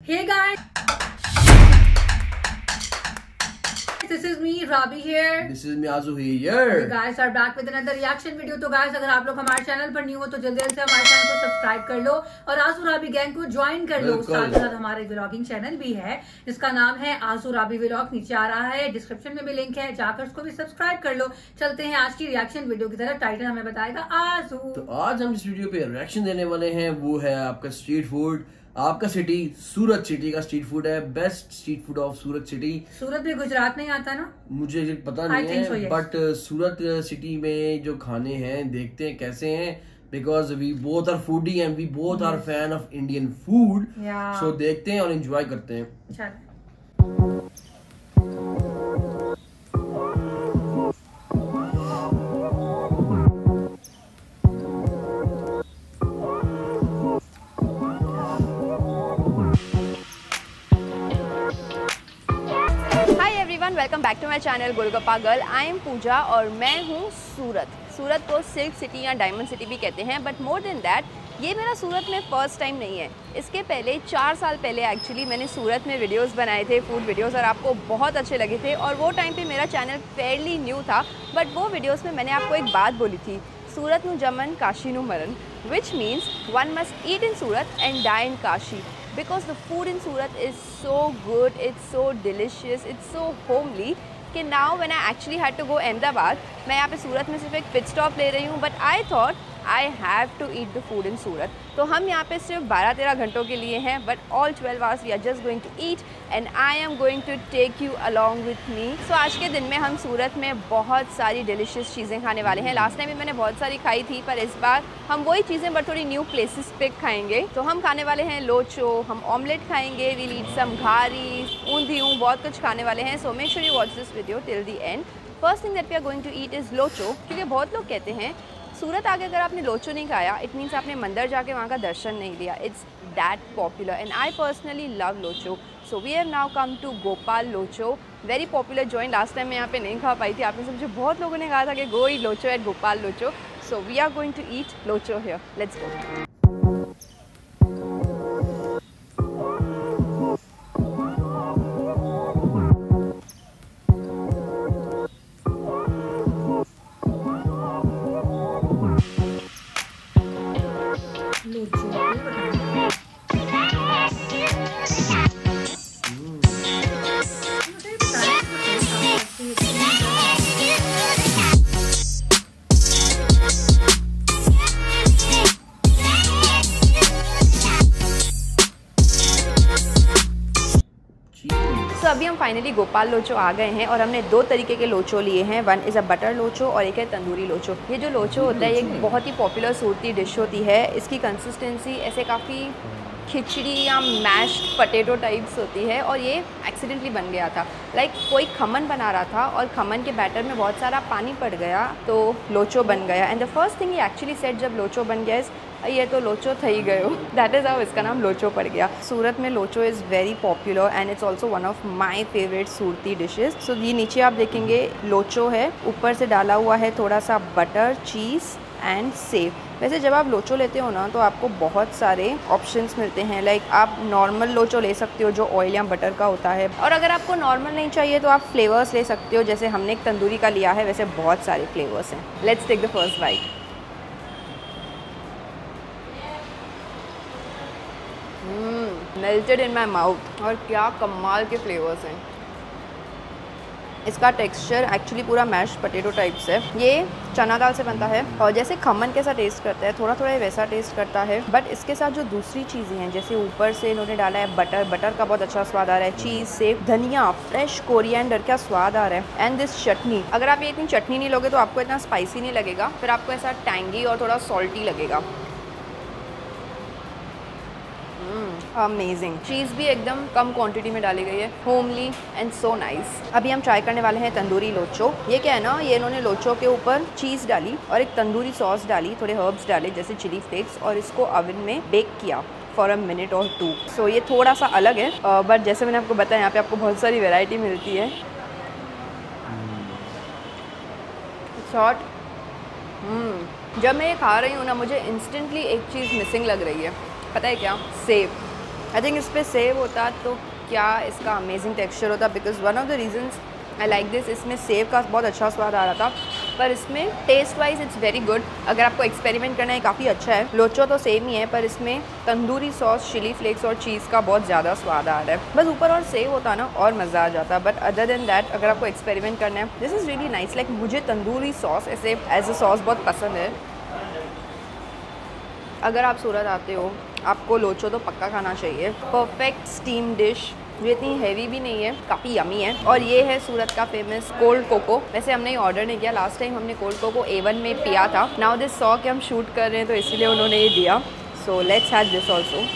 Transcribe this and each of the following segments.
Hey guys, this is me Rabi here. This is Miyazu You here. guys are back with another reaction video. तो guys अगर आप लोग हमारे channel पर new हो तो जल्दी से हमारे चैनल को सब्सक्राइब कर लो और आजू राबी गैंग को ज्वाइन कर लो। साथ साथ हमारे व्लॉगिंग चैनल भी है। जिसका नाम है आजू राबी व्लॉग नीचे आ रहा है। डिस्क्रिप्शन में भी लिंक है। जाकर उसको भी सब्सक्राइब कर लो। चलते हैं आज की रिएक्शन वीडियो की तरफ़। टाइटल हमें बताएगा आजू तो आज हम इस वीडियो पे रिएक्शन देने वाले हैं। वो है आपका स्ट्रीट फ़ूड आपका सिटी सूरत सिटी का स्ट्रीट फ़ूड है best street food of Surat city Surat भी गुजरात नहीं आता ना? मुझे पता नहीं think so, है yes. बट सूरत सिटी में जो खाने हैं देखते हैं कैसे हैं because we both are foodie and we both are fan of Indian food so देखते हैं और एंजॉय करते हैं। Welcome back to my channel golgappa girl I am Pooja और मैं हूँ सूरत। सूरत को सिल्क सिटी या डायमंड सिटी भी कहते हैं बट मोर देन दैट ये मेरा सूरत में फ़र्स्ट टाइम नहीं है। इसके पहले चार साल पहले एक्चुअली मैंने सूरत में वीडियोस बनाए थे फ़ूड वीडियोस और आपको बहुत अच्छे लगे थे। और वो टाइम पे मेरा चैनल फेयरली न्यू था बट वो वीडियोस में मैंने आपको एक बात बोली थी, सूरत नु जमन, काशी नु मरन which means one must eat in Surat and die in Kashi. because the food in Surat is so good, it's so delicious, it's so homely कि now when I actually had to go Ahmedabad, मैं यहाँ पे सूरत में सिर्फ एक pit stop ले रही हूँ but I thought I have to eat the food in Surat तो हम यहाँ पे सिर्फ़ 12-13 घंटों के लिए हैं but all 12 hours we are just going to eat and I am going to take you along with me so आज के दिन में हम सूरत में बहुत सारी डिलिशियस चीज़ें खाने वाले हैं। लास्ट टाइम भी मैंने बहुत सारी खाई थी, पर इस बार हम वही चीज़ें बट थोड़ी न्यू प्लेसेस पे खाएँगे। तो हम खाने वाले हैं लोचो, हम ऑमलेट खाएँगे वी लीड सम घारी ऊंधियूँ बहुत कुछ खाने वाले हैं। So make sure you watch this video till the end first thing that we are going to eat is locho क्योंकि बहुत लोग कहते हैं सूरत आगे अगर आपने लोचो नहीं खाया इट मीन्स आपने मंदिर जाके वहाँ का दर्शन नहीं लिया. It's that popular and I personally love locho. So we have now come to Gopal Locho. Very popular joint last time मैं यहाँ पे नहीं खा पाई थी. आपने से मुझे बहुत लोगों ने कहा था कि go E locho at Gopal Locho. So we are going to eat locho here let's go finally Gopal Locho आ गए हैं और हमने दो तरीके के लोचो लिए हैं। One is a butter locho और एक है तंदूरी लोचो। ये जो लोचो होता है ये एक बहुत ही पॉपुलर सूरती डिश होती है। इसकी कंसिस्टेंसी ऐसे काफ़ी खिचड़ी या मैश्ड पटेटो टाइप्स होती है और ये एक्सीडेंटली बन गया था। लाइक like, कोई खमन बना रहा था और खमन के बैटर में बहुत सारा पानी पड़ गया तो लोचो बन गया। एंड द फ़र्स्ट थिंग ये एक्चुअली सेट जब लोचो बन गया is, ये तो लोचो थई गयो। दैट इज़ हाउ इसका नाम लोचो पड़ गया। सूरत में locho is very popular and it's also one of my favourite Surti dishes so ये नीचे आप देखेंगे, लोचो है। ऊपर से डाला हुआ है थोड़ा सा बटर चीज़ एंड सेव वैसे जब आप लोचो लेते हो ना तो आपको बहुत सारे ऑप्शंस मिलते हैं। लाइक आप नॉर्मल लोचो ले सकते हो जो ऑयल या बटर का होता है। और अगर आपको नॉर्मल नहीं चाहिए तो आप फ्लेवर्स ले सकते हो। जैसे हमने एक तंदूरी का लिया है, वैसे बहुत सारे फ्लेवर्स हैं। Let's take the first bite melted in my mouth और क्या कमाल के फ्लेवर्स हैं। इसका टेक्सचर एक्चुअली पूरा मैश पटेटो टाइप्स है। ये चना दाल से बनता है और जैसे खमन कैसा टेस्ट करता है, थोड़ा थोड़ा वैसा टेस्ट करता है। बट इसके साथ जो दूसरी चीज़ें हैं, जैसे ऊपर से इन्होंने डाला है बटर बटर का बहुत अच्छा स्वाद आ रहा है चीज़ से धनिया फ्रेश कोरिएंडर का स्वाद आ रहा है। एंड दिस चटनी, अगर आप ये इतनी चटनी नहीं लोगे तो आपको इतना स्पाइसी नहीं लगेगा। फिर आपको ऐसा टैंगी और थोड़ा सॉल्टी लगेगा। अमेजिंग चीज़ भी एकदम कम क्वांटिटी में डाली गई है। होमली एंड सो नाइस अभी हम ट्राई करने वाले हैं तंदूरी लोचो। ये क्या है ना ये इन्होंने लोचो के ऊपर चीज़ डाली और एक तंदूरी सॉस डाली थोड़े हर्ब्स डाले जैसे चिली फ्लेक्स और इसको ओवन में बेक किया फॉर अ मिनट और टू सो ये थोड़ा सा अलग है बट जैसे मैंने आपको बताया यहाँ पे आपको बहुत सारी वेराइटी मिलती है। शॉर्ट जब मैं ये खा रही हूँ ना मुझे इंस्टेंटली एक चीज़ मिसिंग लग रही है। पता है क्या? सेब आई थिंक इस पर सेव होता तो क्या इसका अमेजिंग टेक्सचर होता? Because one of the reasons I like this इसमें सेव का बहुत अच्छा स्वाद आ रहा था। पर इसमें taste wise it's very good अगर आपको एक्सपेरिमेंट करना है काफ़ी अच्छा है। लोचो तो सेम ही है, पर इसमें तंदूरी सॉस चिली फ्लेक्स और चीज़ का बहुत ज़्यादा स्वाद आ रहा है। बस ऊपर और सेव होता ना, और मज़ा आ जाता। बट अदर देन दैट अगर आपको एक्सपेरिमेंट करना है this is really nice like मुझे तंदूरी सॉस ऐसे एज अ सॉस बहुत पसंद है। अगर आप सूरत आते हो आपको लोचो तो पक्का खाना चाहिए। परफेक्ट स्टीम डिश जो इतनी हैवी भी नहीं है, काफ़ी यमी है। और ये है सूरत का फ़ेमस कोल्ड कोको वैसे हमने ऑर्डर नहीं किया। लास्ट टाइम हमने कोल्ड कोको एवन में पिया था। नाउ दिस सॉ के हम शूट कर रहे हैं तो इसलिए उन्होंने ये दिया। So let's have this also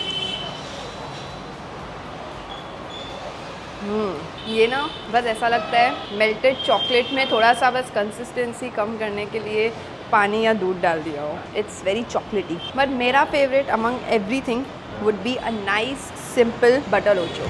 ये ना बस ऐसा लगता है मेल्टेड चॉकलेट में थोड़ा सा बस कंसिस्टेंसी कम करने के लिए पानी या दूध डाल दिया हो। इट्स वेरी चॉकलेटी बट मेरा favourite among everything would be a nice simple butter locho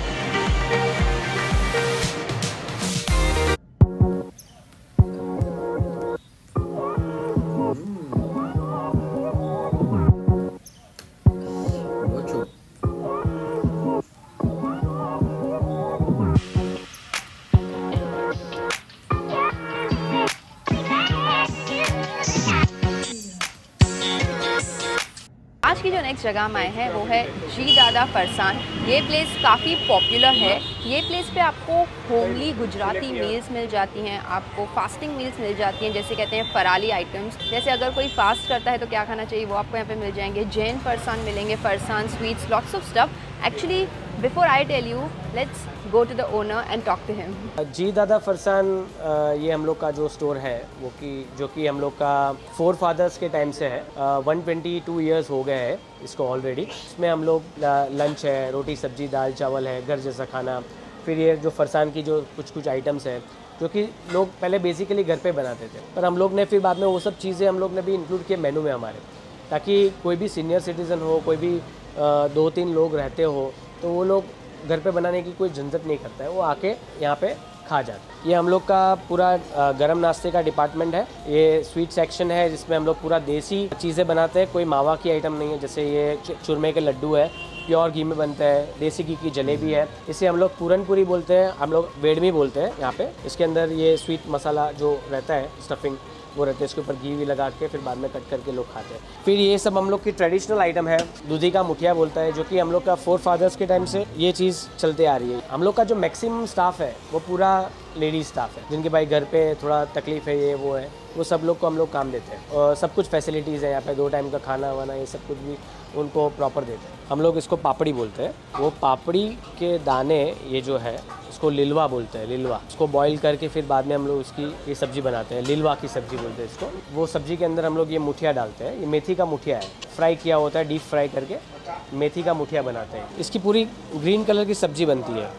जो नेक्स्ट जगह हम आए हैं वो है जी दादा फरसान। ये प्लेस काफ़ी पॉपुलर है। ये प्लेस पे आपको होमली गुजराती मील्स मिल जाती हैं आपको फास्टिंग मील्स मिल जाती हैं जैसे कहते हैं फराली आइटम्स जैसे अगर कोई फास्ट करता है तो क्या खाना चाहिए वो आपको यहाँ पे मिल जाएँगे। जैन फरसान मिलेंगे farsan sweets lots of stuff actually before I tell you let's go to the owner and talk to him जी दादा फरसान ये हम लोग का जो स्टोर है, वो कि, जो कि हम लोग का फोर फादर्स के टाइम से है वन ट्वेंटी टू ईयर्स हो गए हैं इसको ऑलरेडी इसमें हम लोग लंच है, रोटी, सब्ज़ी, दाल, चावल है, घर जैसा खाना, फिर ये जो फरसान की जो कुछ कुछ आइटम्स है, जो कि लोग पहले बेसिकली घर पे बनाते थे। पर हम लोग ने फिर बाद में वो सब चीज़ें हम लोग ने भी इंक्लूड किए मेनू में हमारे। ताकि कोई भी सीनियर सिटीज़न हो, कोई भी दो तीन लोग रहते हो तो वो लोग घर पे बनाने की कोई झंझट नहीं करता है, वो आके यहाँ पे खा जाता है। ये हम लोग का पूरा गरम नाश्ते का डिपार्टमेंट है। ये स्वीट सेक्शन है जिसमें हम लोग पूरा देसी चीज़ें बनाते हैं, कोई मावा की आइटम नहीं है, जैसे ये चूरमे के लड्डू है, प्योर घी में बनता है, देसी घी की जलेबी है। इसे हम लोग पूरनपुरी बोलते हैं, हम लोग बेडमी बोलते हैं यहाँ पे। इसके अंदर ये स्वीट मसाला जो रहता है स्टफिंग वो रहते हैं, इसके ऊपर घी भी लगा के फिर बाद में कट करके लोग खाते हैं। फिर ये सब हम लोग की ट्रेडिशनल आइटम है। दूधी का मुठिया बोलता है, जो कि हम लोग का फोर फादर्स के टाइम से ये चीज़ चलते आ रही है। हम लोग का जो मैक्सिमम स्टाफ है, वो पूरा लेडीज़ स्टाफ है, जिनके भाई घर पे थोड़ा तकलीफ़ है, ये वो है, वो सब लोग को हम लोग काम देते हैं। और सब कुछ फैसिलिटीज़ है यहाँ पे, दो टाइम का खाना वाना, ये सब कुछ भी उनको प्रॉपर देते हैं। हम लोग इसको पापड़ी बोलते हैं। वो पापड़ी के दाने, ये जो है इसको लिलवा बोलते हैं, लिलवा। उसको बॉईल करके फिर बाद में हम लोग उसकी ये सब्ज़ी बनाते हैं, लिलवा की सब्ज़ी बोलते हैं इसको। वो सब्ज़ी के अंदर हम लोग ये मुठिया डालते हैं, ये मेथी का मुठिया है। फ्राई किया होता है डीप फ्राई करके मेथी का मुठिया बनाते हैं। इसकी पूरी ग्रीन कलर की सब्ज़ी बनती है।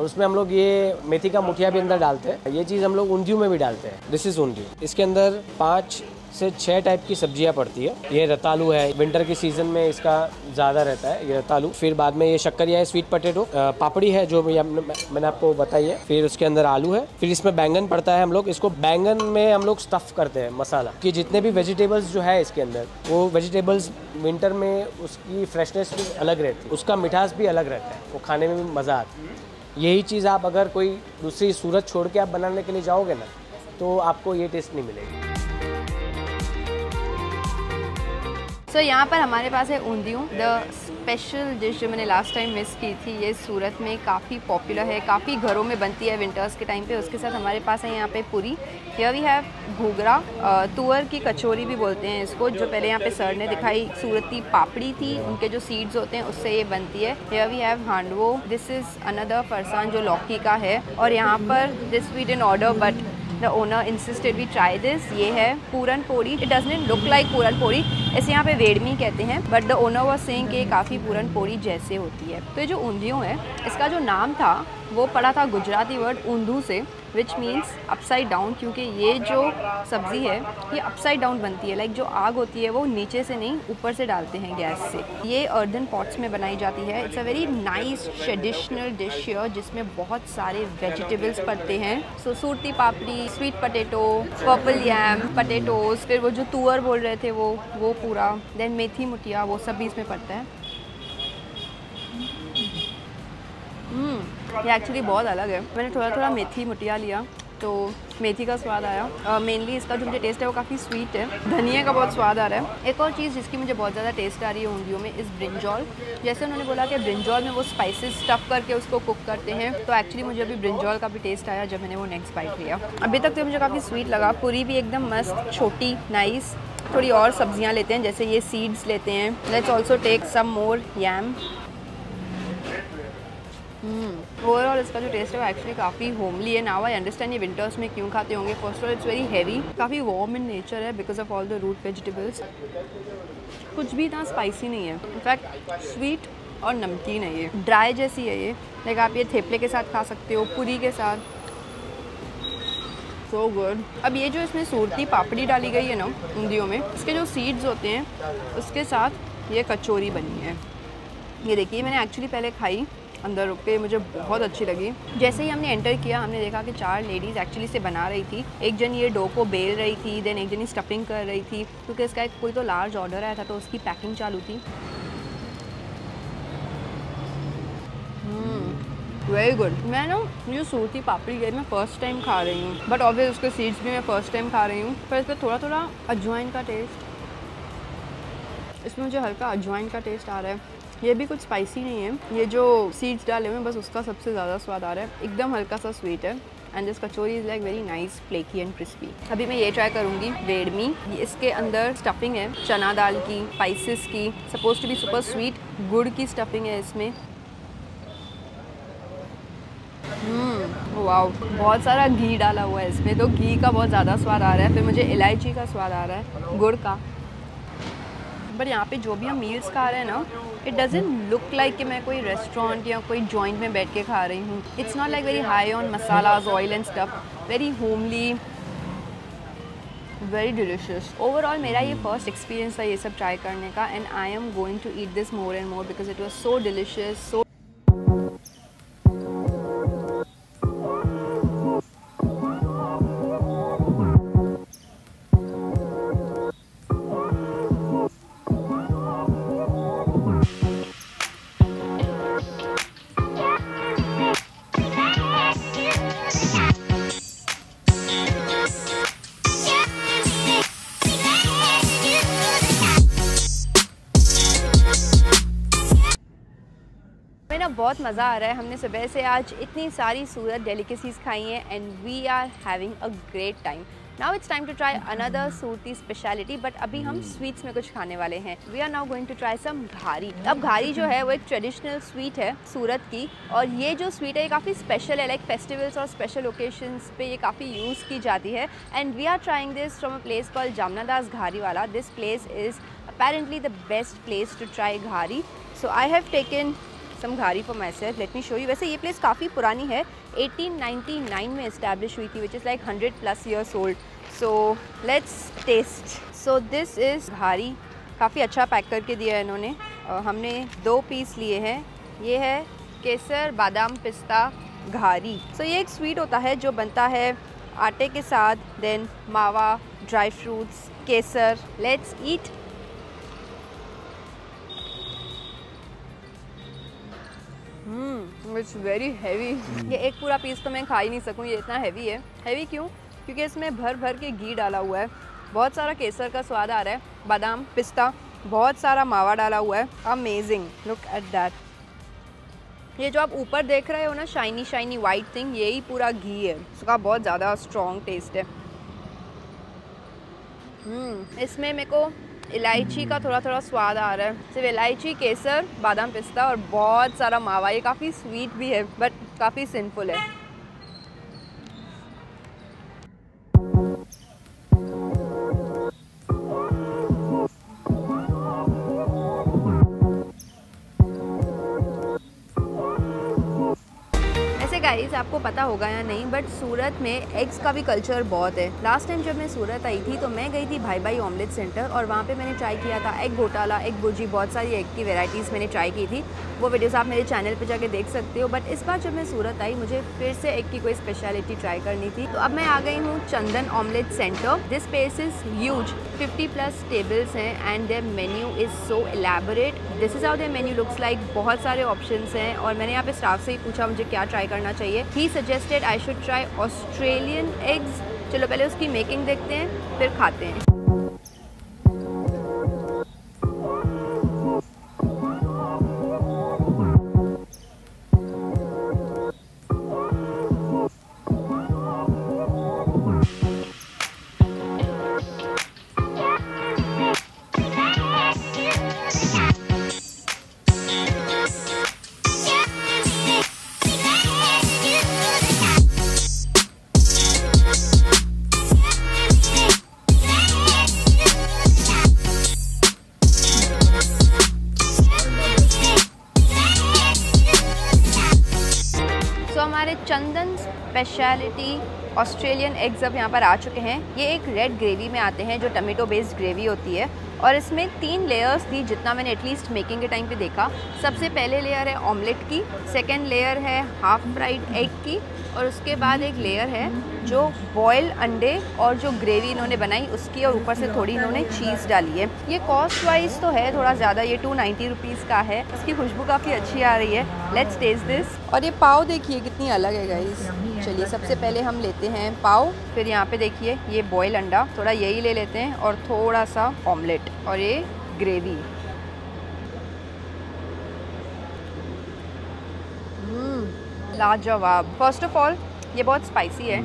और उसमें हम लोग ये मेथी का मुठिया भी अंदर डालते हैं। ये चीज़ हम लोग ऊंधियू में भी डालते हैं। This is undhiyu. इसके अंदर पाँच से छः टाइप की सब्ज़ियाँ पड़ती है। ये रतालू है। विंटर के सीज़न में इसका ज़्यादा रहता है, ये रतालू। फिर बाद में ये शक्करिया है स्वीट पटेटो पापड़ी है, जो मैंने आपको बताई है। फिर उसके अंदर आलू है। फिर इसमें बैंगन पड़ता है हम लोग। इसको बैंगन में हम लोग स्टफ़ करते हैं, मसाला। कि जितने भी वेजिटेबल्स जो है इसके अंदर, वो वेजिटेबल्स विंटर में उसकी फ्रेशनेस भी अलग रहती है। उसका मिठास भी अलग रहता है। वो खाने में भी मज़ा आता है। यही चीज़ आप अगर कोई दूसरी सूरत छोड़ के आप बनाने के लिए जाओगे ना तो आपको ये टेस्ट नहीं मिलेगी। सो so, यहाँ पर हमारे पास है ऊंधियों द स्पेशल डिश जो मैंने लास्ट टाइम मिस की थी, ये सूरत में काफ़ी पॉपुलर है, काफ़ी घरों में बनती है विंटर्स के टाइम पे। उसके साथ हमारे पास है यहाँ पे पूरी। हियर वी हैव घूगरा तुअर की कचौरी भी बोलते हैं इसको, जो पहले यहाँ पे सर ने दिखाई। सूरती पापड़ी थी, उनके जो सीड्स होते हैं, उससे ये बनती है। Here we have handvo. This is another farsan जो लौकी का है। और यहाँ पर this we didn't order but the owner insisted we try this ये है puran poli it doesn't look like puran poli इसे यहाँ पे वेडमी कहते हैं but the owner was saying कि काफ़ी पूरन पोड़ी जैसे होती है। तो ये जो ऊंधियों है, इसका जो नाम था, वो पड़ा था गुजराती वर्ड ऊंधू से विच मीन्स अपसाइड डाउन क्योंकि ये जो सब्ज़ी है, ये अपसाइड डाउन बनती है। लाइक जो आग होती है, वो नीचे से नहीं, ऊपर से डालते हैं गैस से। ये अर्दन पॉट्स में बनाई जाती है। It's a very nice traditional dish है जिसमें बहुत सारे वेजिटेबल्स पड़ते हैं। So Surti papdi sweet potato purple yam potatoes फिर वो जो तुअर बोल रहे थे, वो वो पूरा देन मेथी मुठिया, वो सब भी इसमें पड़ता है। ये एक्चुअली बहुत अलग है। मैंने थोड़ा थोड़ा मेथी मुटिया लिया तो मेथी का स्वाद आया। मेनली इसका जो मुझे टेस्ट है, वो काफ़ी स्वीट है। धनिया का बहुत स्वाद आ रहा है। एक और चीज़ जिसकी मुझे बहुत ज़्यादा टेस्ट आ रही है ऊँधियों में इस ब्रिंजॉल जैसे उन्होंने बोला कि ब्रिंजॉल में वो स्पाइसेस स्टफ़ करके उसको कुक करते हैं तो एक्चुअली मुझे अभी ब्रिंजॉल का भी टेस्ट आया जब मैंने वो नेक्स्ट बाइट लिया। अभी तक तो मुझे काफ़ी स्वीट लगा। पूरी भी एकदम मस्त, छोटी नाइस थोड़ी और सब्ज़ियाँ लेते हैं, जैसे ये सीड्स लेते हैं। Let's also take some more yam overall इसका जो टेस्ट है, वो एक्चुअली काफ़ी होमली है। नाउ आई अंडरस्टैंड ये विंटर्स में क्यों खाते होंगे। First all it's very heavy काफ़ी वार्म इन नेचर है because of all the root vegetables कुछ भी इतना स्पाइसी नहीं है। इनफैक्ट स्वीट और नमकीन है ये। ड्राई जैसी है ये। लाइक आप ये थेपले के साथ खा सकते हो, पूरी के साथ। सो गुड अब ये जो इसमें सूरती पापड़ी डाली गई है ना ऊंधियों में उसके जो सीड्स होते हैं, उसके साथ ये कचौरी बनी है। ये देखिए, मैंने एक्चुअली पहले खाई, अंदर रुक के, मुझे बहुत अच्छी लगी। जैसे ही हमने एंटर किया, हमने देखा कि चार लेडीज़ एक्चुअली से बना रही थी। एक जन ये डो को बेल रही थी देन एक जन स्टफिंग कर रही थी, क्योंकि इसका एक कोई तो लार्ज ऑर्डर आया था तो उसकी पैकिंग चालू थी। वेरी गुड मैं ना जो सूरती पापड़ी है मैं फ़र्स्ट टाइम खा रही हूँ। बट ऑब्वियस उसके सीड्स भी मैं फ़र्स्ट टाइम खा रही हूँ। पर इस पर थोड़ा थोड़ा अजवाइन का टेस्ट इसमें मुझे हल्का अजवाइन का टेस्ट आ रहा है। ये भी कुछ स्पाइसी नहीं है। ये जो सीड्स डाले हुए हैं, बस उसका सबसे ज़्यादा स्वाद आ रहा है। एकदम हल्का सा स्वीट है। And this kachori is like very nice flaky and crispy अभी मैं ये ट्राई करूँगी रेडमी इसके अंदर स्टफिंग है। चना दाल की स्पाइसिस की। Suppose to be super sweet गुड़ की स्टफिंग है इसमें। वाह hmm, बहुत सारा घी डाला हुआ है इसमें तो घी का बहुत ज़्यादा स्वाद आ रहा है फिर मुझे इलायची का स्वाद आ रहा है गुड़ का। बट यहाँ पे जो भी हम मील्स खा रहे हैं ना इट डजेंट लुक लाइक कि मैं कोई रेस्टोरेंट या कोई जॉइंट में बैठ के खा रही हूँ। It's not like very high on masalas oil and stuff very homely very delicious overall मेरा ये फ़र्स्ट एक्सपीरियंस था ये सब ट्राई करने का and I am going to eat this more and more because it was so delicious so बहुत मज़ा आ रहा है। हमने सुबह से आज इतनी सारी सूरत डेलिकेसीज खाई हैं and we are having a great time now it's time to try another Surti speciality but अभी हम स्वीट्स में कुछ खाने वाले हैं। We are now going to try some ghari अब घारी जो है वो एक ट्रेडिशनल स्वीट है सूरत की और ये जो स्वीट है ये काफ़ी स्पेशल है। लाइक फेस्टिवल्स और स्पेशल ओकेजन्स पे ये काफ़ी यूज़ की जाती है। And we are trying this from a place call Jamna Das Ghari Wala this place is apparently the best place to try ghari so I have taken ghari for myself let me show you वैसे ये place काफ़ी पुरानी है. 1899 में establish हुई थी which is like 100 plus years old so let's taste so this is ghari काफ़ी अच्छा पैक करके दिया है इन्होंने. uh, हमने दो पीस लिए हैं. ये है केसर बादाम पिस्ता घारी सो so, ये एक स्वीट होता है जो बनता है आटे के साथ then mawa dry fruits kesar. Let's eat it's very heavy ये एक पूरा पीस तो मैं खा ही नहीं सकूँ ये इतना हैवी है। हैवी क्यों? क्योंकि इसमें भर भर के घी डाला हुआ है। बहुत सारा केसर का स्वाद आ रहा है। बादाम पिस्ता बहुत सारा मावा डाला हुआ है। अमेजिंग लुक एट दैट ये जो आप ऊपर देख रहे हो ना शाइनी शाइनी वाइट थिंग यही पूरा घी है। उसका बहुत ज़्यादा स्ट्रॉन्ग टेस्ट है। hmm, इसमें मेरे को इलायची का थोड़ा थोड़ा स्वाद आ रहा है। सिर्फ़ इलायची, केसर, बादाम पिस्ता और बहुत सारा मावा, ये काफ़ी स्वीट भी है बट काफ़ी सिंपल है। गाइस आपको पता होगा या नहीं बट सूरत में एग्स का भी कल्चर बहुत है। लास्ट टाइम जब मैं सूरत आई थी तो मैं गई थी भाई भाई ऑमलेट सेंटर और वहाँ पे मैंने ट्राई किया था एग घोटाला एग भुर्जी, बहुत सारी एग की वेराइटीज़ मैंने ट्राई की थी। वो वीडियोस आप मेरे चैनल पे जाके देख सकते हो बट इस बार जब मैं सूरत आई, मुझे फिर से एग की कोई स्पेशलिटी ट्राई करनी थी। तो अब मैं आ गई हूँ Chandan omelette centre this place is huge 50 plus tables हैं and their menu is so elaborate this is uh their menu looks like बहुत सारे ऑप्शन हैं और मैंने यहाँ पे स्टाफ से ही पूछा, मुझे क्या ट्राई करना चाहिए। He suggested I should try Australian eggs चलो, पहले उसकी मेकिंग देखते हैं, फिर खाते हैं। स्पेशलिटी ऑस्ट्रेलियन एग्स अब यहाँ पर आ चुके हैं। ये एक रेड ग्रेवी में आते हैं, जो टमेटो बेस्ड ग्रेवी होती है। और इसमें तीन लेयर्स थी, जितना मैंने एटलीस्ट मेकिंग के टाइम पे देखा। सबसे पहले लेयर है ऑमलेट की सेकेंड लेयर है हाफ़ फ्राइड एग की, और उसके बाद एक लेयर है जो बॉयल अंडे और जो ग्रेवी इन्होंने बनाई, उसकी और ऊपर से थोड़ी इन्होंने चीज़ डाली है। ये कॉस्ट वाइज तो है थोड़ा ज़्यादा, ये टू नाइन्टी रुपीज़ का है। इसकी खुशबू काफ़ी अच्छी आ रही है। लेट्स टेस्ट दिस और ये पाव देखिए, कितनी अलग है गाइस चलिए सबसे पहले हम लेते हैं पाव फिर यहाँ पे देखिए ये बॉयल अंडा थोड़ा यही ले लेते हैं और थोड़ा सा ऑमलेट और ये ग्रेवी लाजवाब। फ़र्स्ट ऑफ़ ऑल ये बहुत स्पाइसी है।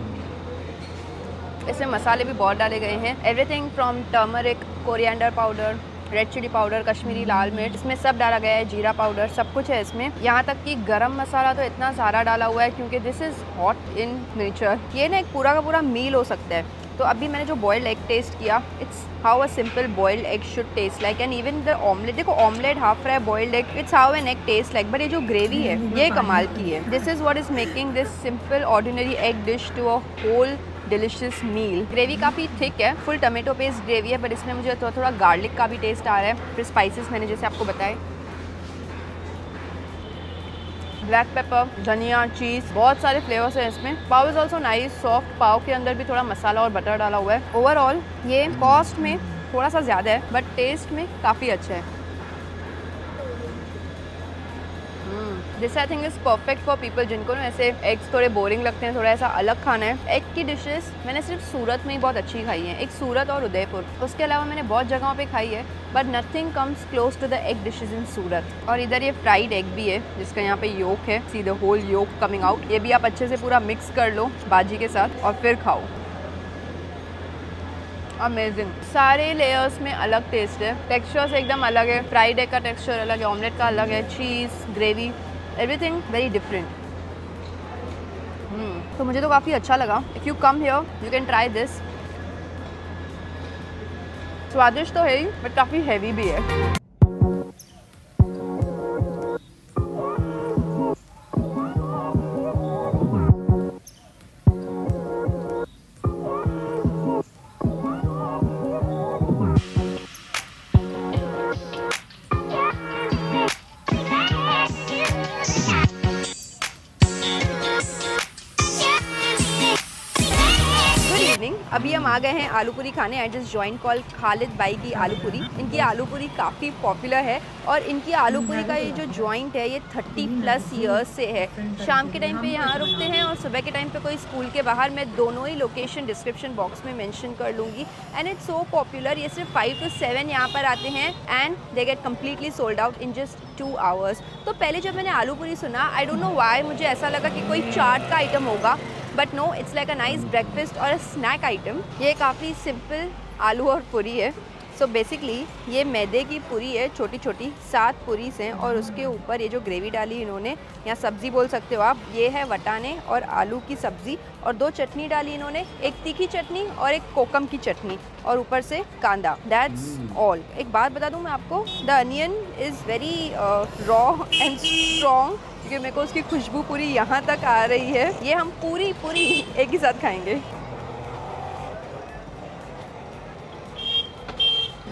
इसमें मसाले भी बहुत डाले गए हैं। Everything from turmeric coriander powder red chilli powder Kashmiri lal mirch इसमें सब डाला गया है जीरा पाउडर सब कुछ है इसमें। यहाँ तक कि गरम मसाला तो इतना सारा डाला हुआ है क्योंकि this is hot in nature ये ना एक पूरा का पूरा मील हो सकता है। तो अभी मैंने जो बॉयल्ड एग टेस्ट किया it's how a simple boiled egg should taste like and even the omelette देखो omelette half fry boiled egg it's how an egg taste like but ये जो ग्रेवी है, ये कमाल की है। This is what is making this simple ordinary egg dish to a whole delicious meal gravy काफ़ी thick है फुल टमेटो पेस्ट ग्रेवी है बट इसमें मुझे थोड़ा थोड़ा गार्लिक का भी टेस्ट आ रहा है, फिर स्पाइसेस मैंने जैसे आपको बताए। ब्लैक पेपर धनिया चीज़ बहुत सारे फ्लेवर्स हैं इसमें। Pav is also nice soft pav के अंदर भी थोड़ा मसाला और बटर डाला हुआ है। ओवरऑल ये कॉस्ट में थोड़ा सा ज़्यादा है बट टेस्ट में काफ़ी अच्छा है। This I think is perfect for people जिनको ना ऐसे एग्स थोड़े बोरिंग लगते हैं, थोड़ा ऐसा अलग खाना है। एग की डिशेस मैंने सिर्फ़ सूरत में ही बहुत अच्छी खाई हैं। एक सूरत और उदयपुर। उसके अलावा मैंने बहुत जगहों पे खाई है but nothing comes close to the egg dishes in Surat. और इधर ये फ्राइड एग भी है, जिसका यहाँ पे योक है। See the whole yolk coming out ये भी आप अच्छे से पूरा मिक्स कर लो बाजी के साथ और फिर खाओ। अमेजिंग सारे लेयर्स में अलग टेस्ट है। टेक्सचर से एकदम अलग है। फ्राइड एग का टेक्सचर अलग है ऑमलेट का अलग है cheese gravy everything very different तो मुझे तो काफ़ी अच्छा लगा। If you come here you can try this स्वादिष्ट तो है ही बट काफ़ी हैवी भी है। अभी हम आ गए हैं आलू पूरी खाने आई just join call Khalid Bhai की आलू पूरी इनकी आलू पूरी काफ़ी पॉपुलर है और इनकी आलू पूरी का ये जो जॉइंट है, ये थर्टी प्लस ईयर्स से है। शाम के टाइम पे यहाँ रुकते हैं और सुबह के टाइम पे कोई स्कूल के बाहर मैं दोनों ही लोकेशन डिस्क्रिप्शन बॉक्स में मेंशन कर लूँगी। एंड इट्स सो पॉपुलर ये सिर्फ़ फाइव टू सेवन यहाँ पर आते हैं and they get completely sold out in just two hours तो पहले जब मैंने आलू पूरी सुना आई डोंट नो वाई मुझे ऐसा लगा कि कोई चाट का आइटम होगा। But no it's like a nice breakfast और अ स्नैक आइटम ये काफ़ी सिंपल आलू और पूरी है। सो so बेसिकली ये मैदे की पूरी है छोटी छोटी सात पूरी हैं और उसके ऊपर ये जो ग्रेवी डाली इन्होंने या सब्ज़ी बोल सकते हो आप ये है वटाने और आलू की सब्ज़ी और दो चटनी डाली इन्होंने एक तीखी चटनी और एक कोकम की चटनी और ऊपर से कांदा। दैट्स ऑल एक बात बता दूँ मैं आपको the onion is very raw and strong क्योंकि मेरे को उसकी खुशबू पूरी यहाँ तक आ रही है। ये हम पूरी पूरी एक ही साथ खाएँगे।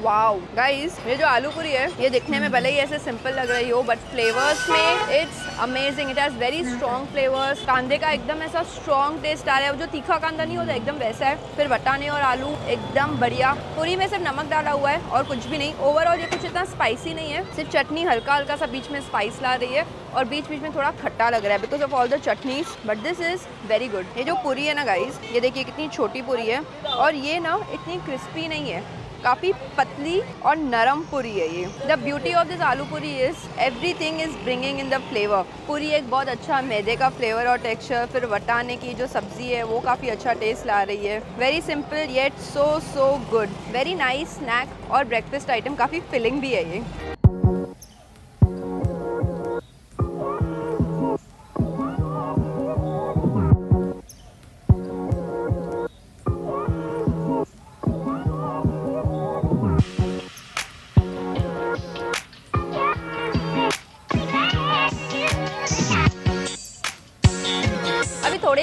वाओ गाइस ये जो आलू पूरी है, ये दिखने में भले ही ऐसे सिंपल लग रही हो बट फ्लेवर्स में it's amazing it has very strong flavours कांदे का एकदम ऐसा स्ट्रॉन्ग टेस्ट आ रहा है। जो तीखा कांदा नहीं होता, एकदम वैसा है। फिर बटाने और आलू, एकदम बढ़िया। पूरी में सिर्फ़ नमक डाला हुआ है और कुछ भी नहीं। ओवरऑल ये कुछ इतना स्पाइसी नहीं है। सिर्फ़ चटनी हल्का हल्का सा बीच में स्पाइस ला रही है और बीच बीच में थोड़ा खट्टा लग रहा है because of all the chutneys but this is very good ये जो पूरी है ना गाइस ये देखिए कितनी छोटी पूरी है। और ये ना, इतनी क्रिस्पी नहीं है। काफ़ी पतली और नरम पूरी है ये। The beauty of this aloo puri is everything is bringing in the flavour पूरी एक बहुत अच्छा मैदे का फ्लेवर और टेक्सचर फिर वटाने की जो सब्ज़ी है, वो काफ़ी अच्छा टेस्ट ला रही है। Very simple yet so so good very nice snack और ब्रेकफास्ट आइटम काफ़ी फिलिंग भी है ये।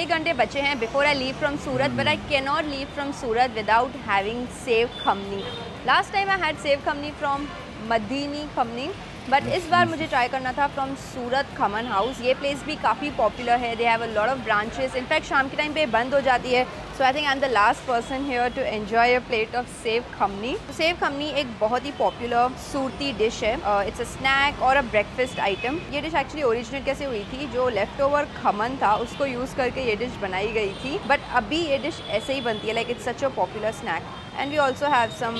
ही घंटे बचे हैं before I leave from Surat but I cannot leave from Surat without having sev khamni last time I had sev khamni from Madini khamni but इस बार मुझे ट्राई करना था फ्रॉम सूरत खमन हाउस ये प्लेस भी काफ़ी पॉपुलर है. They have a lot of branches in fact शाम के टाइम पे बंद हो जाती है. So I think I am the last person here to enjoy a plate of sev khamni sev khamni एक बहुत ही पॉपुलर सूरती डिश है। इट्स अ स्नैक और अ ब्रेकफास्ट आइटम ये डिश एक्चुअली ओरिजिनेट कैसे हुई थी? जो लेफ़्ट ओवर खमन था, उसको यूज़ करके ये डिश बनाई गई थी। बट अभी ये डिश ऐसे ही बनती है like it's such a popular snack and we also have some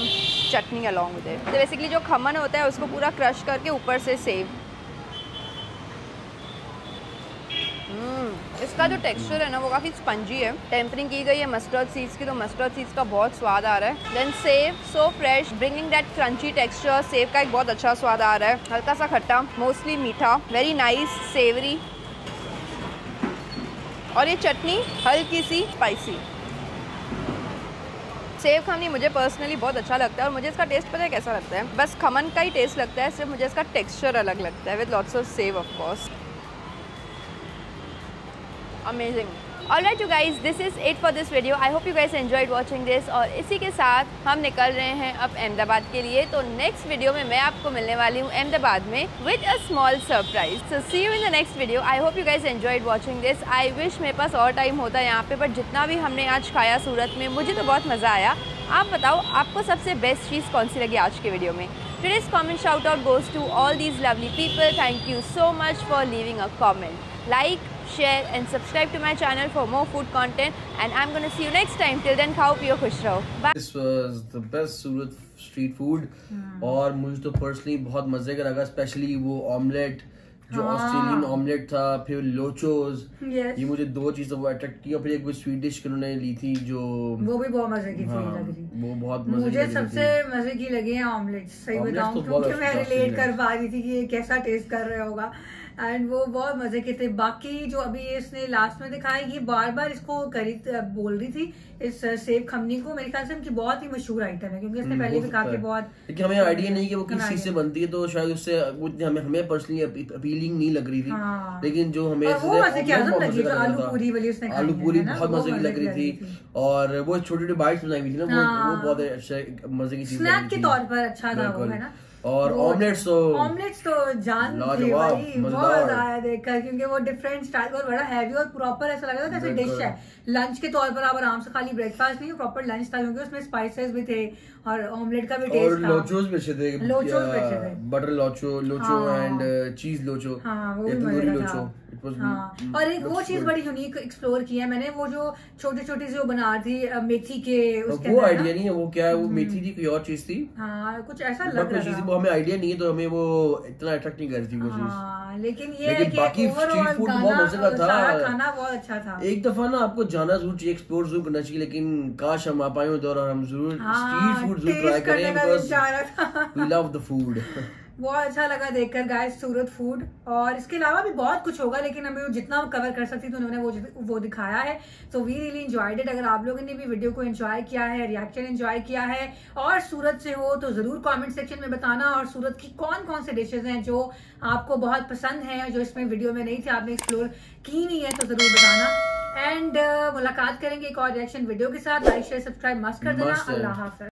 chutney along with basically जो खमन होता है, उसको पूरा क्रश करके ऊपर से सेव hmm, इसका जो टेक्सचर है ना, वो काफ़ी स्पंजी है। टेम्परिंग की गई है मस्टर्ड सीड्स की तो मस्टर्ड सीड्स का बहुत स्वाद आ रहा है। Then sev so fresh bringing that crunchy texture sev का एक बहुत अच्छा स्वाद आ रहा है। हल्का सा खट्टा मोस्टली मीठा वेरी नाइस सेवरी और ये चटनी हल्की सी स्पाइसी सेव खमनी मुझे पर्सनली बहुत अच्छा लगता है और मुझे इसका टेस्ट पता है कैसा लगता है? बस खमन का ही टेस्ट लगता है, सिर्फ़ मुझे इसका टेक्सचर अलग लगता है with lots of sev of course amazing all right you guys this is it for this video I hope you guys enjoyed watching this और इसी के साथ हम निकल रहे हैं अब अहमदाबाद के लिए। तो नेक्स्ट वीडियो में मैं आपको मिलने वाली हूँ अहमदाबाद में with a small surprise so see you in the next video I hope you guys enjoyed watching this I wish मेरे पास और टाइम होता है यहाँ पे बट जितना भी हमने आज खाया सूरत में मुझे तो बहुत मज़ा आया। आप बताओ आपको सबसे बेस्ट चीज़ कौन सी लगी आज के वीडियो में? Today's comment shout out goes to all these lovely people. Thank you so much for leaving a comment. Like, share and subscribe to my channel for more food content. And I'm gonna see you next time. Till then, खाओ पियो खुश रहो. Bye. This was the best Surat street food. और मुझे तो personally बहुत मज़े का लगा स्पेशली वो ऑमलेट जो ऑस्ट्रेलियन ऑमलेट था फिर लोचोस Yes. ये मुझे दो चीज़ें वो अट्रैक्ट की और फिर एक वो स्वीट डिश उन्होंने ली थी जो वो भी बहुत मज़े की थी हाँ, लग रही। वो बहुत मज़े मुझे सबसे मज़े की लगी है ऑमलेट सही बताऊँ तो क्योंकि मैं रिलेट कर पा रही थी कि ये कैसा टेस्ट कर रहा होगा। एंड वो बहुत मज़े के थे। बाकी जो अभी इसने लास्ट में दिखाया ये बार बार इसको करी बोल रही थी इस सेब खमनी को। मेरे ख्याल से उनकी बहुत ही मशहूर आइटम है क्योंकि इसने हम्म, पहले भी कहा कि। बहुत लेकिन हमें आइडिया नहीं कि वो किस चीज़ से। बनती है तो शायद उससे हमें हमें पर्सनली अपीलिंग नहीं लग रही थी। हाँ। लेकिन जो हमें आलू पूरी वाली उसने आलू पूरी बहुत मज़े की लग रही थी। और वो छोटी छोटी बाइट्स बनाई हुई थी ना वो हाँ। बहुत अच्छा मज़े की चीज़ स्नैक के तौर पर अच्छा था वो है ना? और ऑमलेट्स तो ऑमलेट्स तो जान मज़ेदार। बहुत आया देखकर क्योंकि वो डिफरेंट स्टाइल और बड़ा हैवी और प्रॉपर ऐसा लग रहा था जैसे डिश है लंच के तौर पर आप आराम से खाली ब्रेकफास्ट नहीं प्रॉपर लंच था क्योंकि उसमें स्पाइसेस भी थे और ऑमलेट का भी टेस्ट था लोचोस भी अच्छे थे लोचोस भी अच्छे थे। Butter locho locho. And cheese locho हाँ वो भी लोचो था हाँ और एक वो चीज़ बड़ी यूनिक एक्सप्लोर की है मैंने वो जो छोटी छोटी सी वो बना थी मेथी के उसके वो आइडिया नहीं है वो क्या है वो मेथी थी कोई और चीज़ थी? हाँ कुछ ऐसा लग रहा थी, था वो हमें आइडिया नहीं है तो हमें वो इतना अट्रैक्ट नहीं कर रही थी वो चीज़। हाँ लेकिन ये लेकिन बाकी food गाना बहुत मज़े का था। खाना बहुत अच्छा था। एक दफ़ा ना आपको जाना ज़रूर चाहिए एक्सप्लोर ज़रूर करना चाहिए लेकिन काश हम आ पाए तो और हम ज़रूर हाँ, स्ट्रीट फ़ूड ज़रूर ट्राई करें because we love the food बहुत अच्छा लगा देखकर गाइस सूरत फ़ूड और इसके अलावा भी बहुत कुछ होगा लेकिन हमें जितना कवर कर सकती थी उन्होंने वो वो दिखाया है. So we really enjoyed it अगर आप लोगों ने भी वीडियो को एंजॉय किया है रिएक्शन एंजॉय किया है और सूरत से हो तो ज़रूर कमेंट सेक्शन में बताना और सूरत की कौन कौन से डिशेज हैं जो आपको बहुत पसंद है जो इसमें वीडियो में नहीं थी आपने एक्सप्लोर की नहीं है तो ज़रूर बताना. एंड uh, मुलाकात करेंगे एक और रिएक्शन वीडियो के साथ. लाइक शेयर सब्सक्राइब मस्त कर देना. अल्लाह हाफिज.